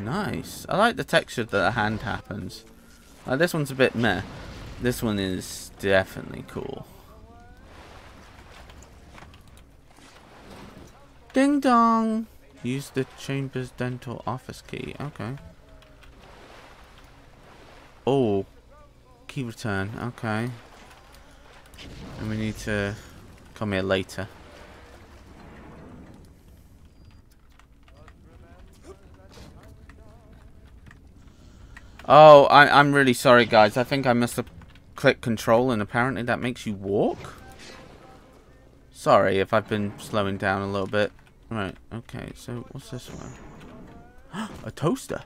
Nice. I like the texture that the hand happens. Like this one's a bit meh. This one is definitely cool. Ding dong! Use the chamber's dental office key. Okay. Oh. Key return. Okay. And we need to come here later. Oh, I, I'm really sorry, guys. I think I must have clicked control, and apparently that makes you walk? Sorry if I've been slowing down a little bit. Right, okay, so what's this one? a toaster.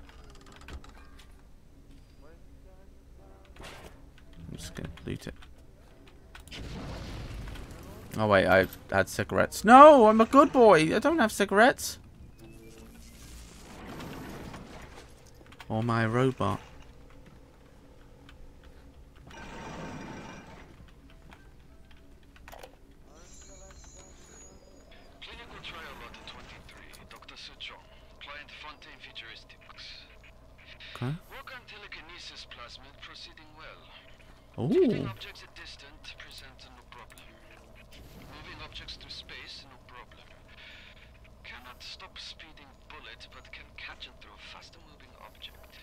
I'm just gonna loot it. Oh wait, I had cigarettes. No, I'm a good boy. I don't have cigarettes. Or my robot. Ooh. Detecting objects at distance presents no problem. Moving objects to space, no problem. Cannot stop speeding bullet, but can catch and throw faster moving object.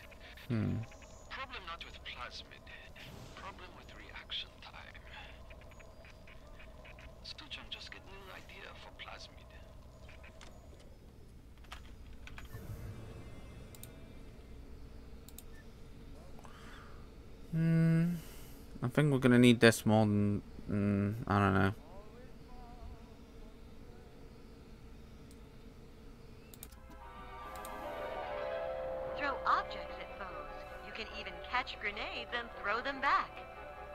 Hmm. Problem not with plasmid. Problem with reaction time. Suchong just get new idea for plasmid. Hmm. I think we're gonna need this more than. Mm, I don't know. Throw objects at foes. You can even catch grenades and throw them back.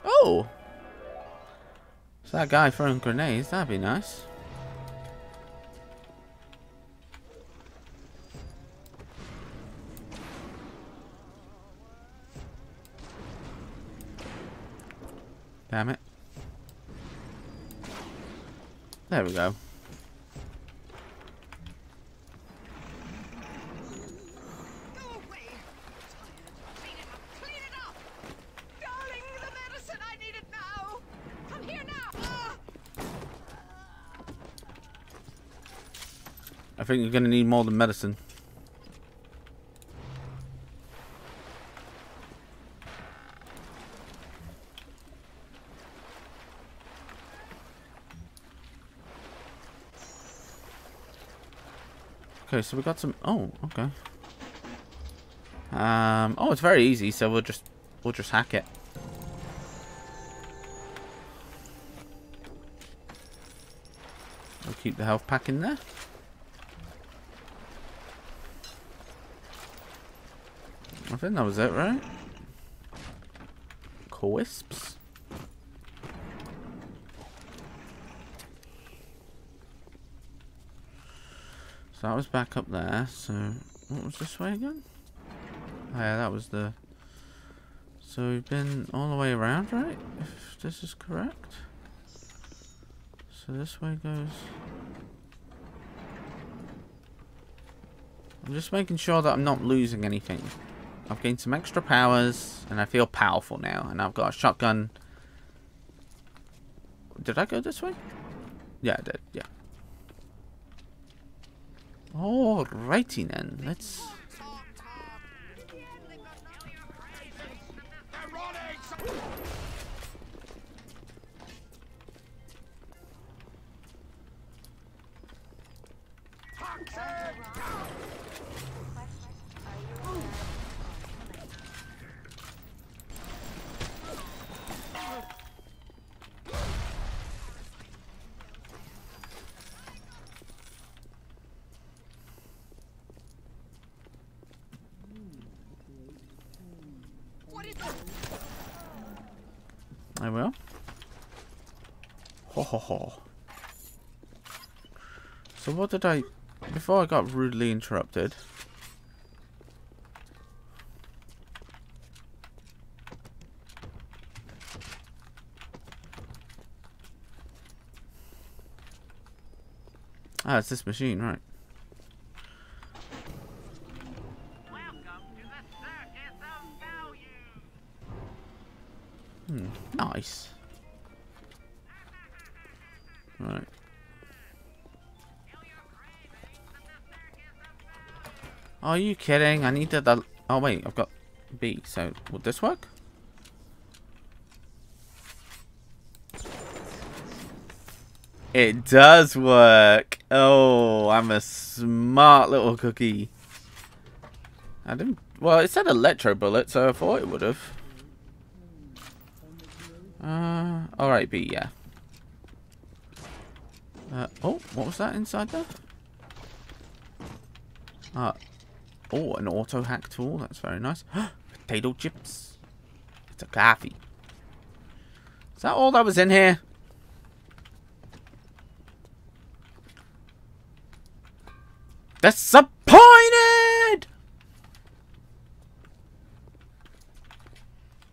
Oh! It's that guy throwing grenades. That'd be nice. Damn it. There we go. I think you're gonna need more than medicine. Okay, so we got some. Oh, okay. Um. Oh, it's very easy. So we'll just we'll just hack it. We'll keep the health pack in there. I think that was it, right? Crisps. That was back up there. So what was this way again? Oh, yeah, that was the. So we've been all the way around, right? If this is correct. So this way goes. I'm just making sure that I'm not losing anything. I've gained some extra powers, and I feel powerful now. And I've got a shotgun. Did I go this way? Yeah, I did. Yeah. Alrighty then. Let's. What is that? I will. Ho ho ho. So what did I... Before I got rudely interrupted... Ah, it's this machine, right. Are you kidding? I need the... Oh, wait. I've got B. So, would this work? It does work. Oh, I'm a smart little cookie. I didn't... Well, it said electro bullet, so I thought it would have. Uh, alright, B, yeah. Uh, oh, what was that inside there? Uh, oh, an auto hack tool. That's very nice. Potato chips. It's a coffee. Is that all that was in here? Disappointed!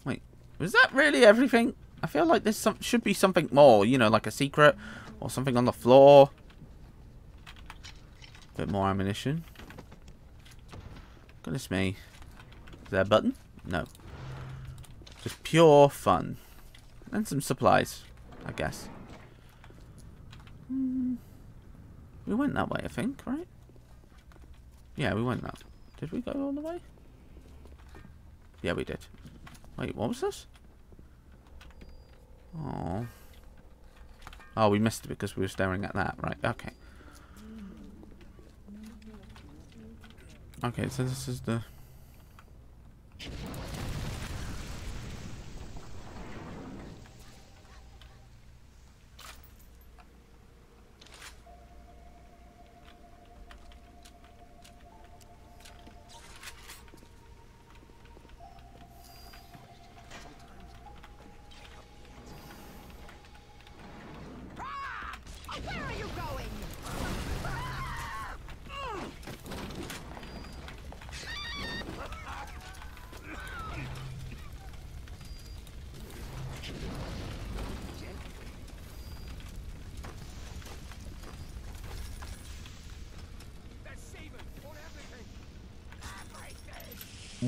Wait, was that really everything? I feel like there should be something more, you know, like a secret or something on the floor. A Bit more ammunition. Goodness me. Is there a button? No. Just pure fun. And some supplies, I guess. Hmm. We went that way, I think, right? Yeah, we went that. Did we go all the way? Yeah, we did. Wait, what was this? Oh. Oh, we missed it because we were staring at that. Right, okay. Okay, so this is the...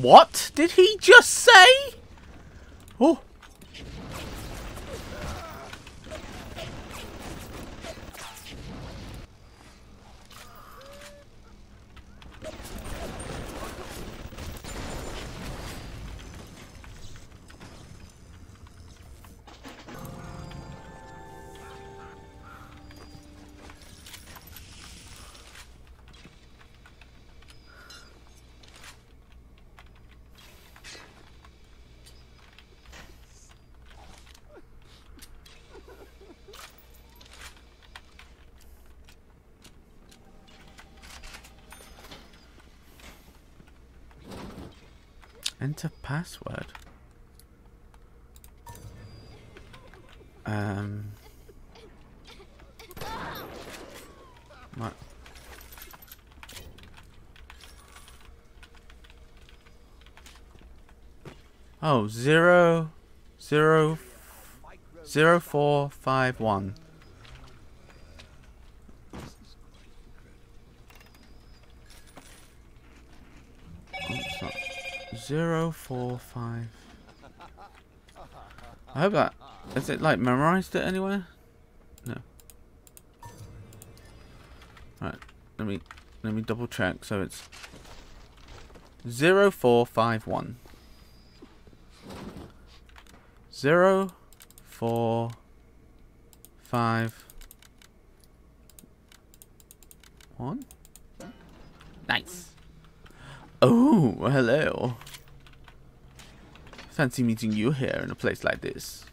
What did he just say? Oh. Password. Um. What? Oh, zero, zero, zero, four, five, one. Oh, it's not. Zero, four, five. I hope that. Is it like memorized it anywhere? No. Right. Let me let me double check. So it's zero, four, five, one. Zero, four, five, one. Nice. Oh, hello. Fancy meeting you here in a place like this.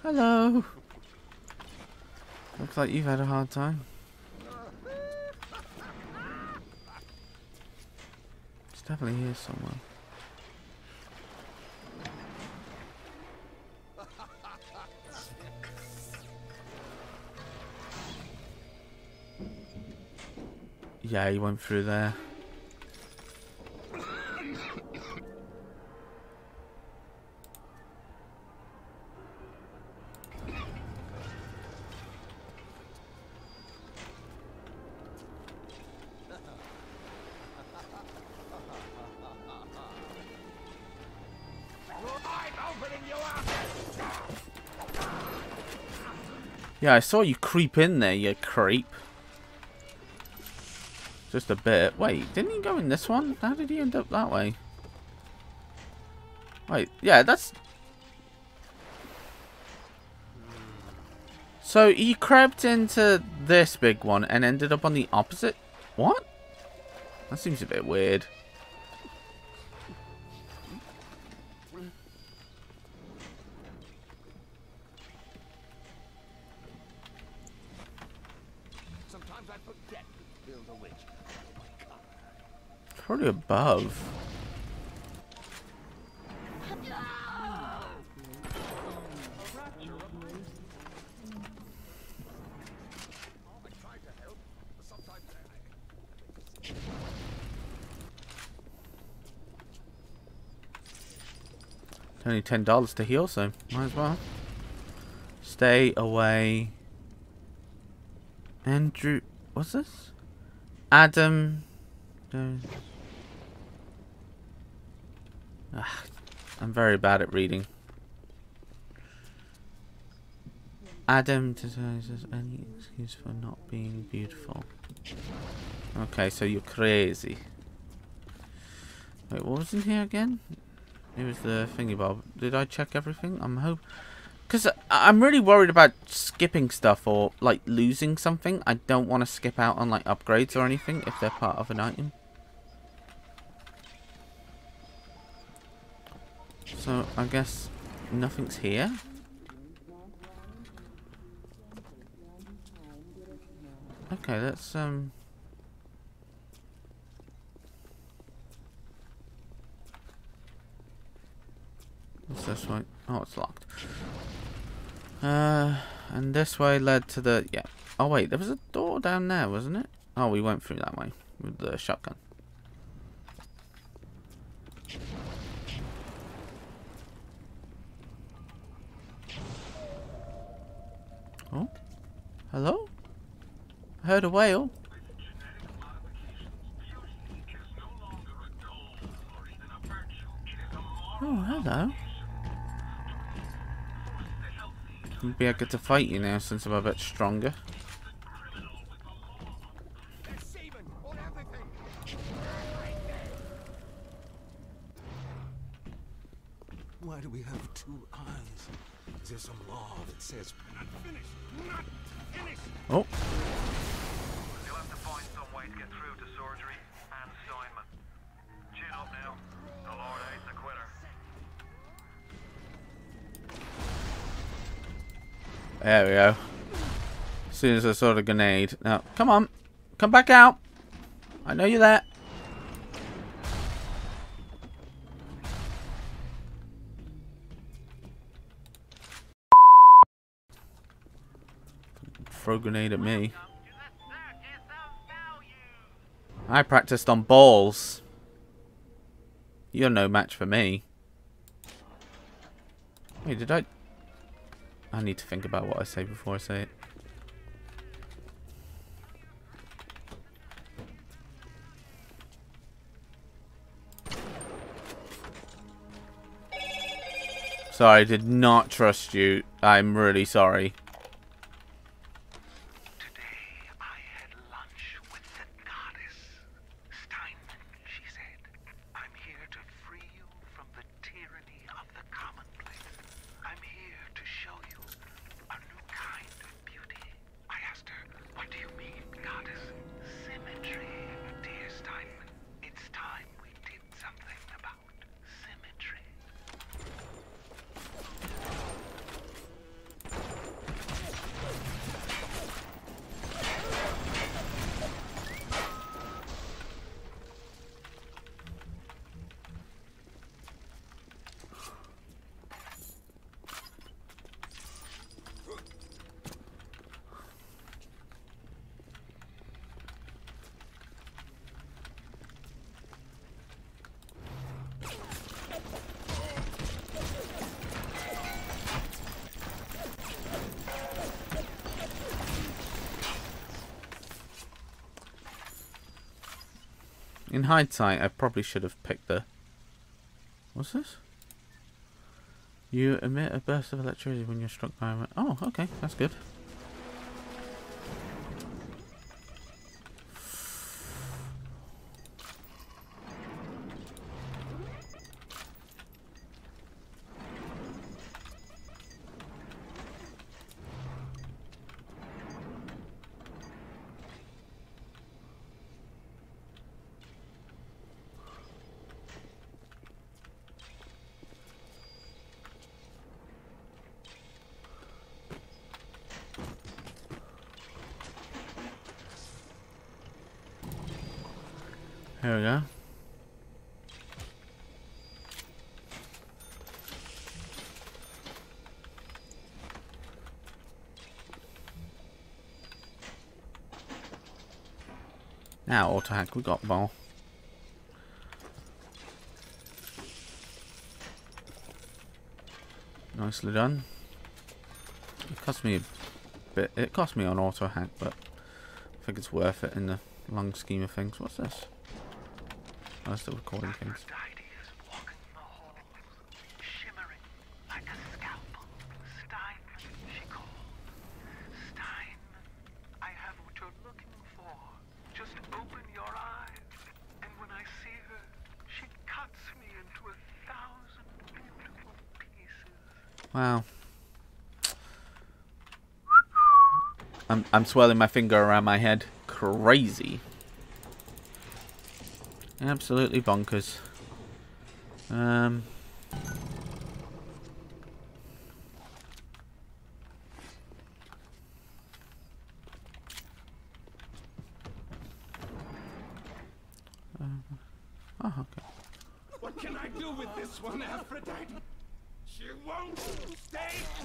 Hello. Looks like you've had a hard time. It's definitely here somewhere. Yeah, he went through there. Yeah, I saw you creep in there, you creep. Just a bit. Wait, didn't he go in this one? How did he end up that way? Wait, yeah, that's... So he crept into this big one and ended up on the opposite? What? That seems a bit weird. I... It's only ten dollars to heal, so might as well. Stay away. Andrew, what's this? Adam. Ah, I'm very bad at reading. Adam deserves any excuse for not being beautiful. Okay, so you're crazy. Wait, what was in here again? It was the thingy bob. Did I check everything? I'm hope. Because I'm really worried about skipping stuff or like losing something. I don't want to skip out on like upgrades or anything if they're part of an item. So I guess nothing's here. Okay, let's um. What's this way? Oh, it's locked. Uh, and this way led to the yeah. Oh wait, there was a door down there, wasn't it? Oh, we went through that way with the shotgun. Oh, hello. I heard a whale. Oh, hello. Maybe I get to fight you now since I'm a bit stronger. Saw the grenade. Now, come on. Come back out. I know you're there. Throw grenade at me. I practiced on balls. You're no match for me. Wait, did I... I need to think about what I say before I say it. Sorry, I did not trust you. I'm really sorry. In hindsight, I probably should have picked the... What's this? You emit a burst of electricity when you're struck by a... Oh, okay, that's good. Here we go. Now, auto hack, we got ball. Nicely done. It cost me a bit. It cost me on auto hack, but I think it's worth it in the long scheme of things. What's this? I'm still recording things. Aphrodite is walking the halls, shimmering like a scalpel. Steinman, she calls. Steinman, I have what you're looking for. Just open your eyes, and when I see her, she cuts me into a thousand beautiful pieces. Wow. I'm I'm swirling my finger around my head. Crazy. Absolutely bonkers. Um. Uh, oh, okay. What can I do with this one, Aphrodite? She won't stay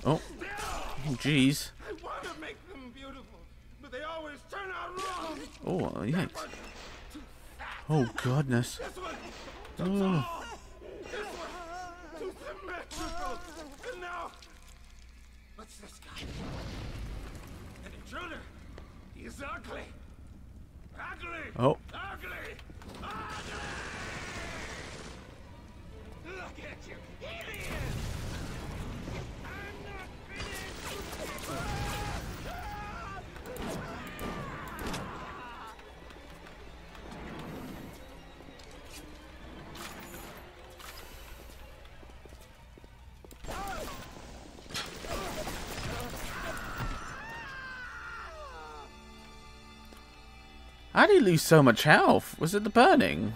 Oh, still. oh, jeez. I want to make them beautiful, but they always turn out wrong. Oh, yikes. One too fat. Oh, goodness. This one too Oh. How did he lose so much health? Was it the burning?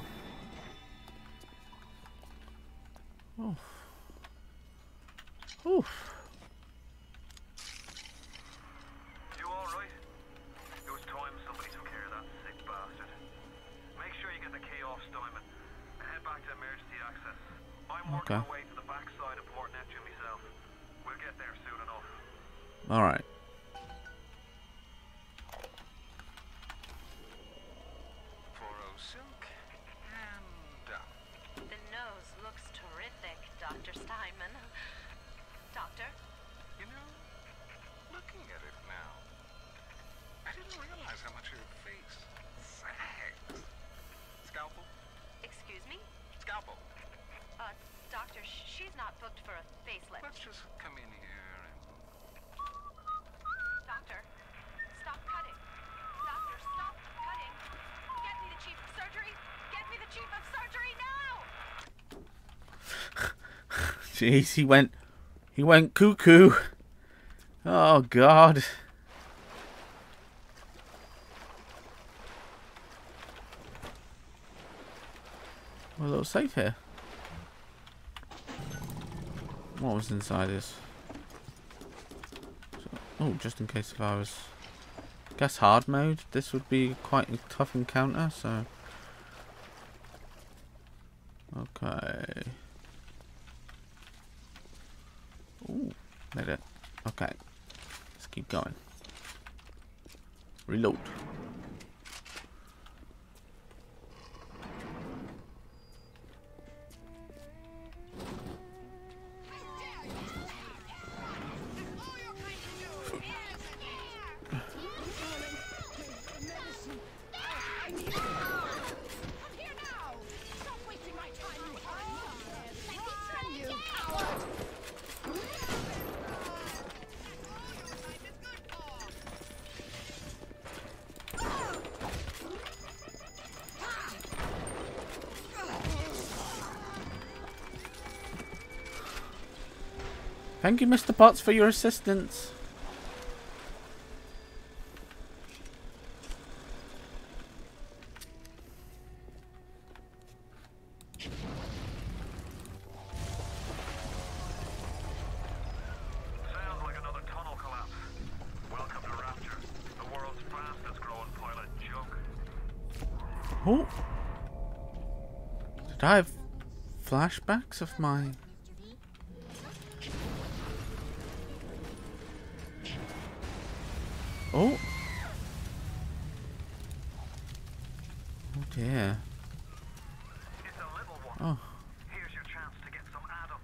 Scalpel. Uh, doctor, she's not booked for a facelift. Let's just come in here and Doctor, stop cutting. Doctor, stop cutting. Get me the chief of surgery. Get me the chief of surgery now! Jeez, he went he went cuckoo. Oh god. A little safe here. What was inside this? Oh, just in case if I was guess hard mode, this would be quite a tough encounter, so Okay. Ooh, made it. Okay. Let's keep going. Reload. Thank you, Mr. Potts, for your assistance. Sounds like another tunnel collapse. Welcome to Rapture, the world's fastest growing pilot joke. Oh, Did I have flashbacks of my... Oh! Oh dear. It's a little oh. one. Oh. Here's your chance to get some Adam.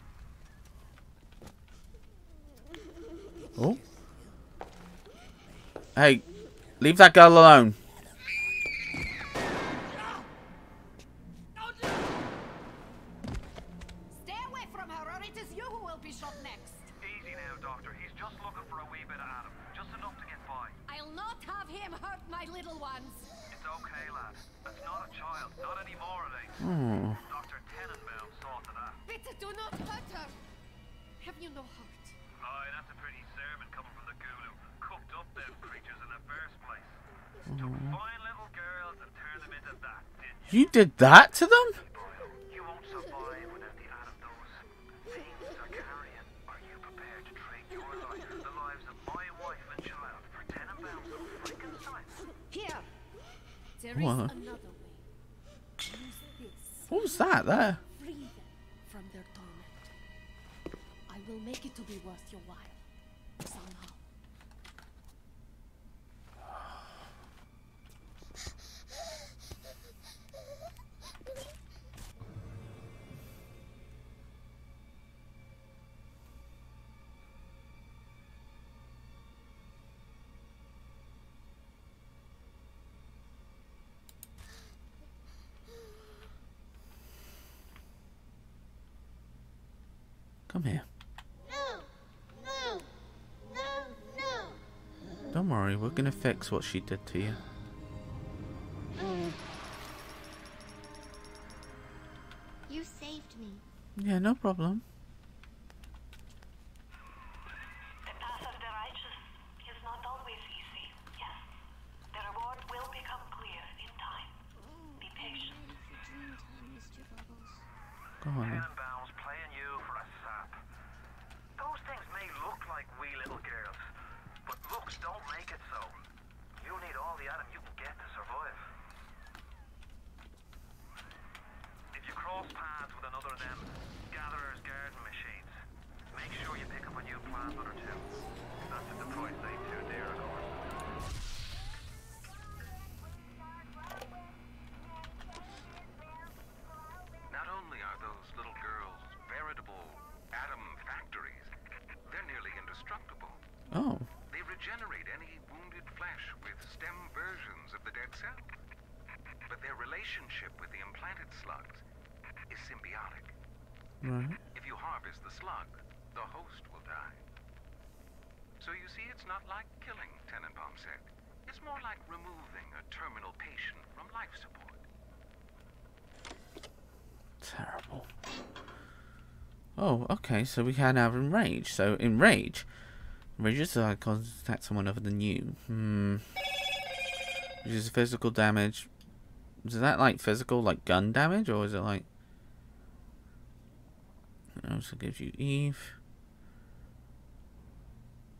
Oh. Hey, leave that girl alone. Frankenstein? Here. There is What? another way. What was that there? From their torment. I will make it to be worth your while. Worry, we're gonna fix what she did to you. You saved me. Yeah, no problem. The path of the righteous is not always easy, yes. The reward will become clear in time. Be patient. Go on then. Tenenbaum's playing you for a sap. Those things may look like wee little girls, but looks don't make it so. You need all the Adam you can get to survive. If you cross paths with another of them gatherer's garden machines, make sure you pick up a new plant or two. That's at the price they too dear, of course. Not only are those little girls veritable Adam factories, they're nearly indestructible. Oh. They regenerate any wounded flesh with stem versions of the dead cell. But their relationship with the implanted slugs is symbiotic. Right. If you harvest the slug, the host will die. So you see, it's not like killing, Tenenbaum said. It's more like removing a terminal patient from life support. Terrible. Oh, okay, so we can have enrage. So enrage. Enrage is like contact someone other than you. Hmm. Which is physical damage. Is that like physical, like gun damage, or is it like? It also gives you Eve.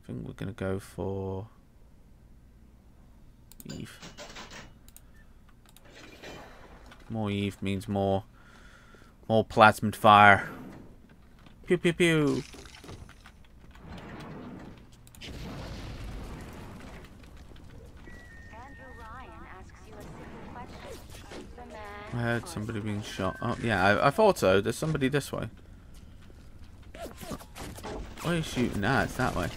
I think we're gonna go for Eve. More Eve means more more plasmid fire. Pew pew pew. Andrew Ryan asks you a simple question. The man I heard somebody being shot. Oh yeah, I, I thought so. There's somebody this way. Why are you shooting at? It's that way.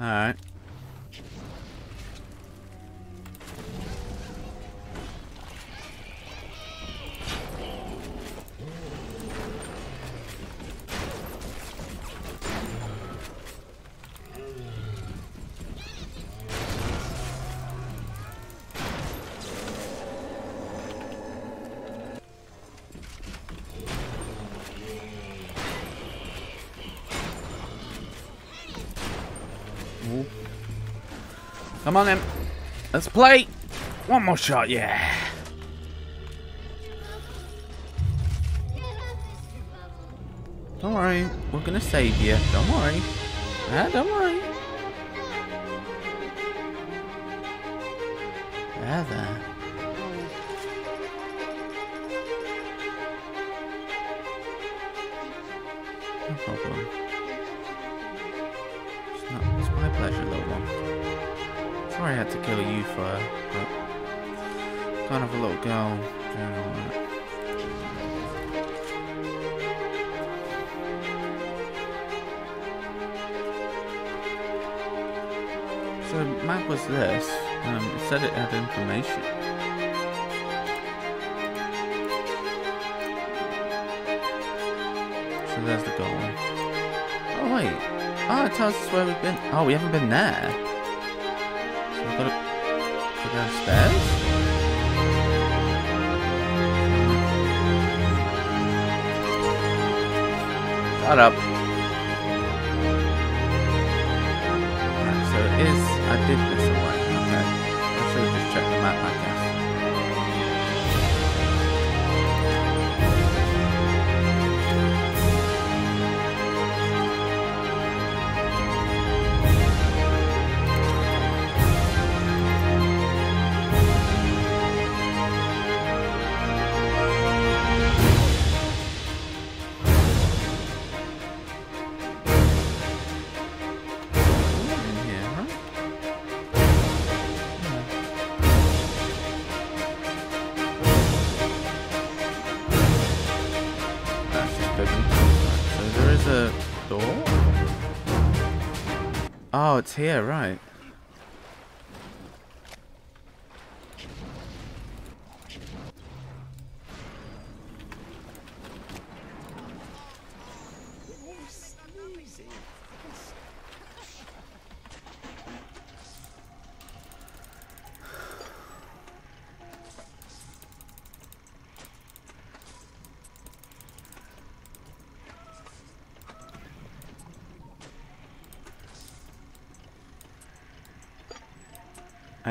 Ready Come on then. Let's play. One more shot, yeah. Don't worry, we're gonna save you. Don't worry. Ah, don't worry. There, there. No problem. It's, not, it's my pleasure, little one. Sorry I had to kill you for but kind of a little girl. So map was this. Um, it said it had information. So there's the goal. Oh wait. Oh, it tells us where we've been. Oh, we haven't been there. Downstairs? Shut up. Right, so it is. I did a. Okay. I should just checked the map, I guess. Oh, it's here, right.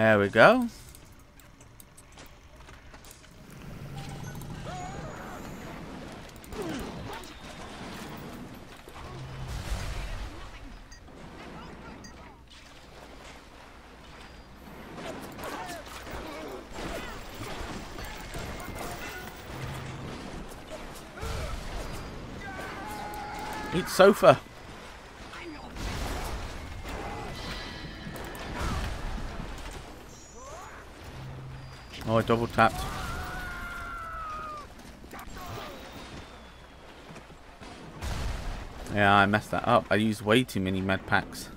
There we go. Eat sofa. I double tapped. Yeah, I messed that up. I used way too many med packs.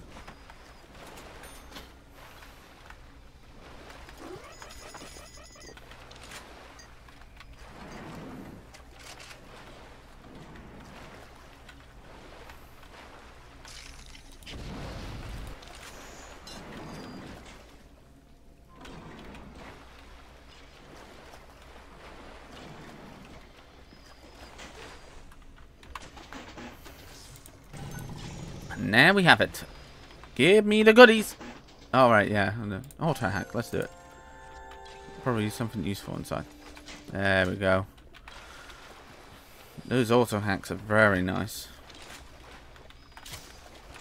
There we have it. Give me the goodies. All right, yeah. and the Auto hack. Let's do it. Probably something useful inside. There we go. Those auto hacks are very nice.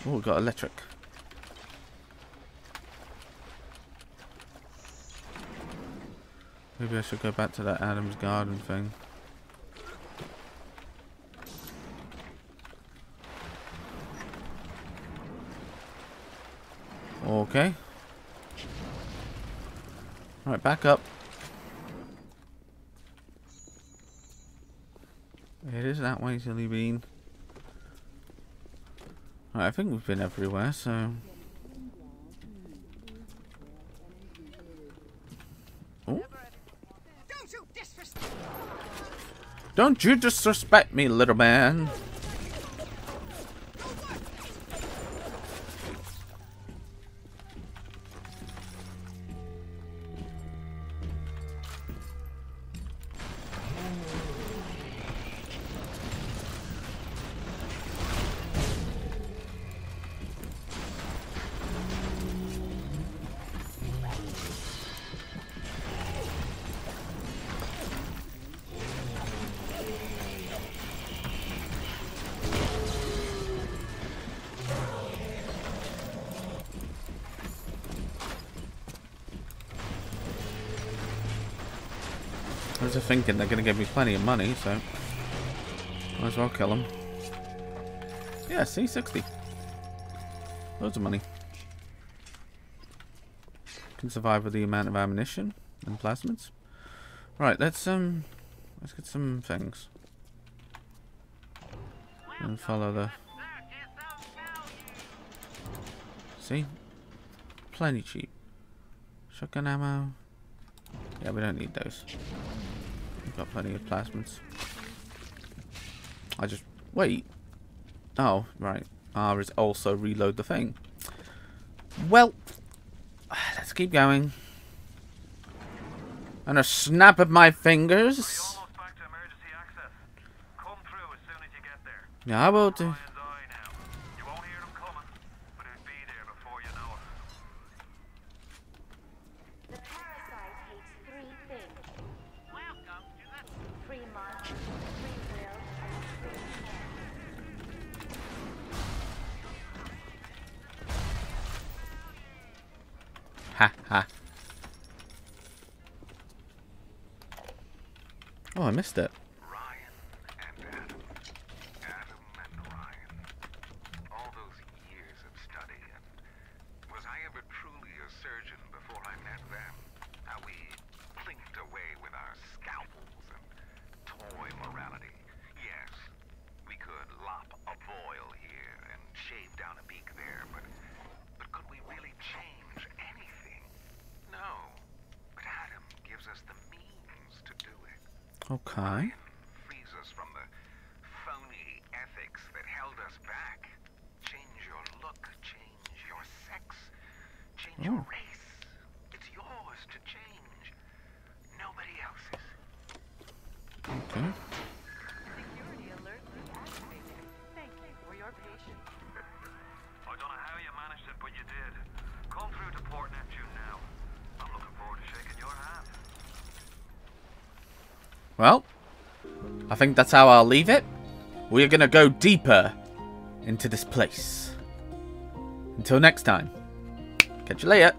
Oh, got electric. Maybe I should go back to that Adam's Garden thing. Okay. Alright, back up. It is that way, silly bean. I think we've been everywhere, so... Don't you disrespect me, little man. Are thinking they're going to give me plenty of money, so might as well kill them. Yeah, C60. Loads of money. Can survive with the amount of ammunition and plasmids. Right, let's um, let's get some things and follow the. See, plenty cheap. Shotgun ammo. Yeah, we don't need those. Got plenty of plasmids. I just wait. Oh, right. R is also reload the thing. Well, let's keep going. And a snap of my fingers. Almost back to emergency access. Come through as soon as you get there. Yeah, I will do. Lion's eye now. You won't hear them coming, but it'll be there before you know it. The parasite hates three things. Free monsters, free will, and free care. Ha ha. Oh, I missed it. Ryan and Adam. Adam and Ryan. All those years of study and was I ever truly a surgeon before I met them? How we clinked away with our scalpels and toy morality. Yes, we could lop a boil here and shave down a beak there, but but could we really change anything? No. But Adam gives us the means to do it. Okay. I think that's how I'll leave it. We're gonna go deeper into this place. Until next time. Catch you later.